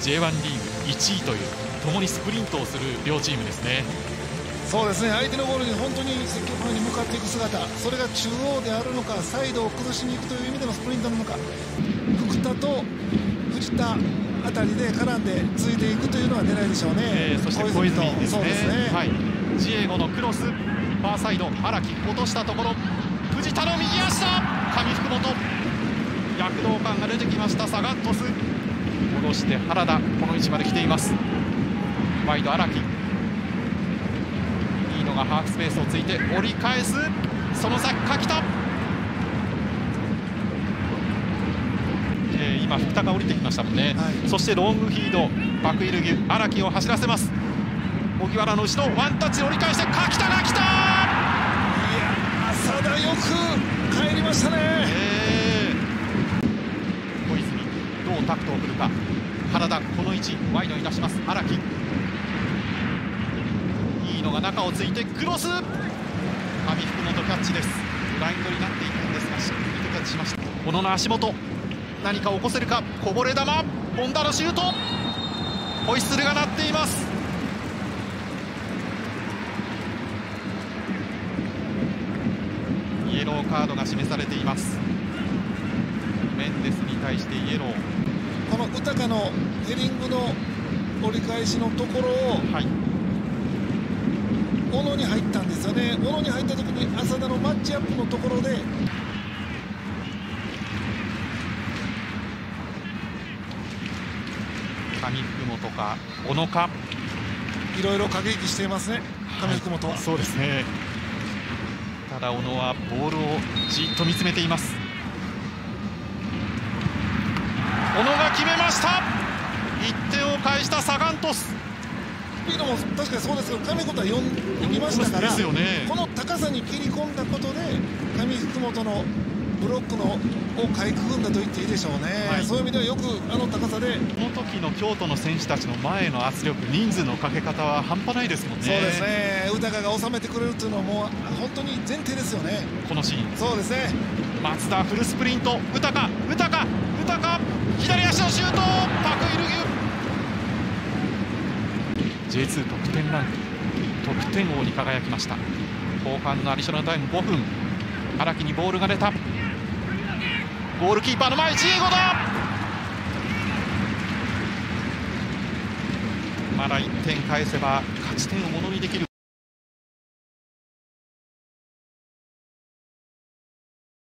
J1 リーグ1位という共にスプリントをする両チームですね。そうですね。相手のゴールに本当に積極的に向かっていく姿それが中央であるのかサイドを崩しに行くという意味でのスプリントなのか福田と藤田あたりで絡んでついていくというのは狙いでしょうね、えー、そして小泉ですね。ですね、はい、ジエゴのクロスファーサイド荒木。落としたところ藤田の右足だ。上福本。躍動感が出てきました。サガン鳥栖戻して原田この位置まで来ています。ワイド荒木。いいのがハーフスペースをついて折り返す。その先柿田。えー、今福田が降りてきましたもんね、はい、そしてロングフィード。バクイルギュ荒木を走らせます。荻原の後ろワンタッチ折り返して柿田が来た。いや浅田よく帰りましたね、えー、小泉どうタクトを振るか。原田この位置ワイドに出します。荒木。いいのが中をついてクロス。上福本キャッチです。ブラインドになっていくんですがしっかりとキャッチしました。小野の足元。何か起こせるか。こぼれ球。本田のシュート。ホイッスルが鳴っています。イエローカードが示されています。メンデスに対してイエロー。このウタカのヘディングの折り返しのところを、はい、小野に入ったんですよね。小野に入った時に浅田のマッチアップのところで上福本か小野か。いろいろ過激していますね上福本は、はい、そうですね。ただ小野はボールをじっと見つめています小野が決めました。1点を返したサガン鳥栖。スピードも確かにそうですけど上ことは4行きましたから、ね、この高さに切り込んだことで上福本のブロックのをかいくぐんだと言っていいでしょうね、はい、そういう意味ではよくあの高さで。この時の京都の選手たちの前の圧力人数のかけ方は半端ないですもんね。そうですね。宇高が収めてくれるというのはもう本当に前提ですよね。このシーン。そうですね。松田フルスプリント。宇高宇高宇高 J2 得点ランク得点王に輝きました。後半のアディショナルタイム5分。荒木にボールが出た。ゴールキーパーの前ジーゴだまだ1点返せば勝ち点をものにできる。